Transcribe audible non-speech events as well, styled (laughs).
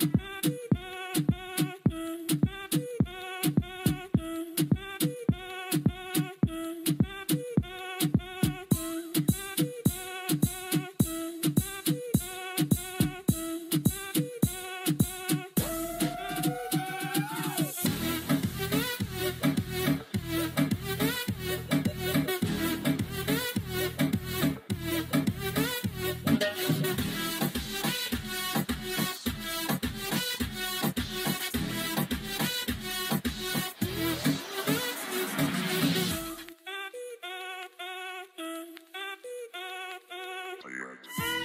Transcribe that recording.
Mm-hmm. (laughs) Yeah.